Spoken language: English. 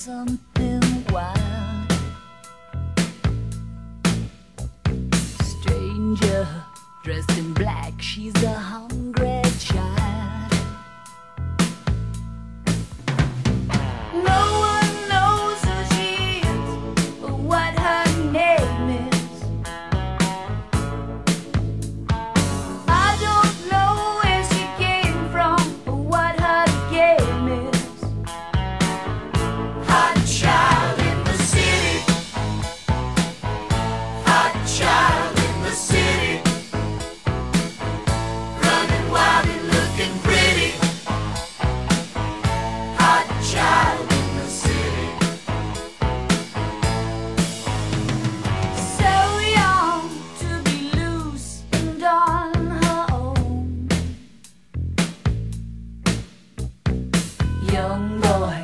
something wild. Stranger dressed in black, she's a hound. young boy.